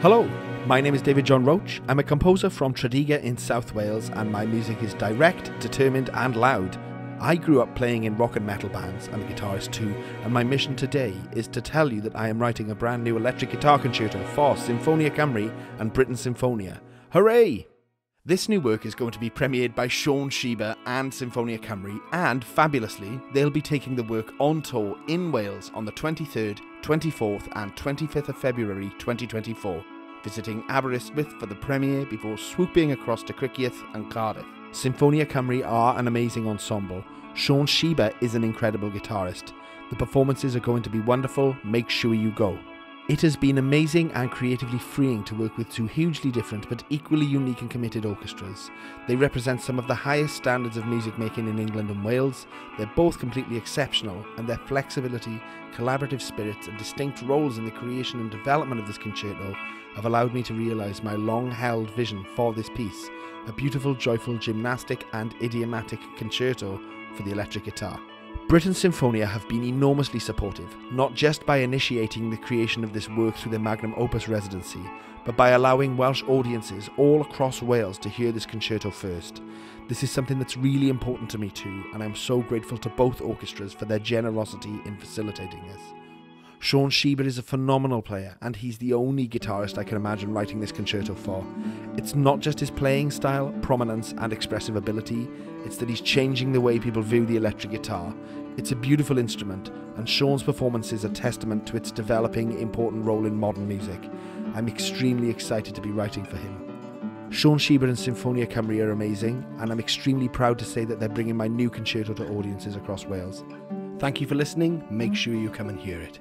Hello, my name is David John Roche. I'm a composer from Tredegar in South Wales, and my music is direct, determined, and loud. I grew up playing in rock and metal bands. I'm a guitarist too, and my mission today is to tell you that I am writing a brand new electric guitar concerto for Sinfonia Cymru and Britten Sinfonia. Hooray! This new work is going to be premiered by Sean Shibe and Sinfonia Cymru, and fabulously, they'll be taking the work on tour in Wales on the 23rd, 24th, and 25th of February 2024, visiting Aberystwyth for the premiere before swooping across to Criccieth and Cardiff. Sinfonia Cymru are an amazing ensemble. Sean Shibe is an incredible guitarist. The performances are going to be wonderful, make sure you go. It has been amazing and creatively freeing to work with two hugely different but equally unique and committed orchestras. They represent some of the highest standards of music making in England and Wales. They're both completely exceptional, and their flexibility, collaborative spirits, and distinct roles in the creation and development of this concerto have allowed me to realise my long held vision for this piece a beautiful, joyful, gymnastic, and idiomatic concerto for the electric guitar. Britten Sinfonia have been enormously supportive, not just by initiating the creation of this work through their magnum opus residency, but by allowing Welsh audiences all across Wales to hear this concerto first. This is something that's really important to me too, and I'm so grateful to both orchestras for their generosity in facilitating this. Sean Shibe is a phenomenal player, and he's the only guitarist I can imagine writing this concerto for. It's not just his playing style, prominence, and expressive ability, it's that he's changing the way people view the electric guitar. It's a beautiful instrument, and Sean's performance is a testament to its developing important role in modern music. I'm extremely excited to be writing for him. Sean Shibe and Sinfonia Cymru are amazing, and I'm extremely proud to say that they're bringing my new concerto to audiences across Wales. Thank you for listening. Make sure you come and hear it.